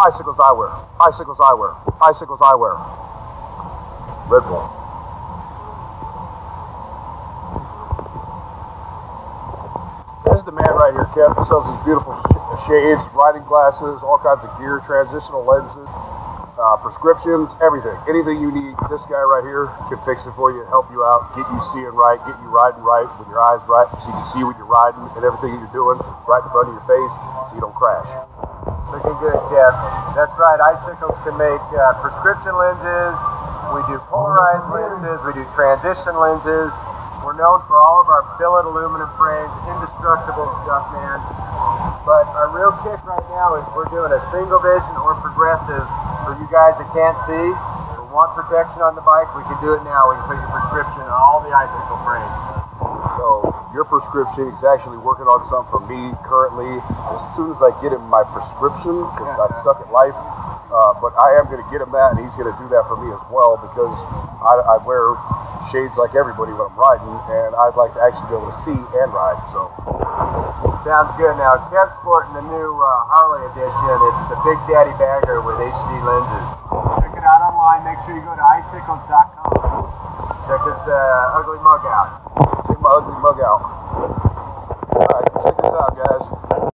Icicles eyewear. Icicles eyewear. Icicles eyewear. Red Bull. This is the man right here, Kev. He sells these beautiful sh- shades, riding glasses, all kinds of gear, transitional lenses, uh, prescriptions, everything. Anything you need, this guy right here can fix it for you, help you out, get you seeing right, get you riding right with your eyes right, so you can see what you're riding and everything you're doing right in front of your face, so you don't crash. Looking good, Kev. That's right. Icicles can make uh, prescription lenses. We do polarized lenses. We do transition lenses. We're known for all of our billet aluminum frames, indestructible stuff, man. But our real kick right now is we're doing a single vision or progressive for you guys that can't see. Or want protection on the bike, we can do it now. We can put your prescription on all the icicle frames. So your prescription, is actually working on something for me currently. As soon as I get him my prescription, because I suck at life, uh, but I am going to get him that, and he's going to do that for me as well because I, I wear shades like everybody when I'm riding, and I'd like to actually be able to see and ride. So Sounds good. Now, Kev's sporting the new uh, Harley edition. It's the Big Daddy Bagger with HD lenses. Check it out online. Make sure you go to icicles.com. Check this uh, ugly mug out. Take my ugly mug out.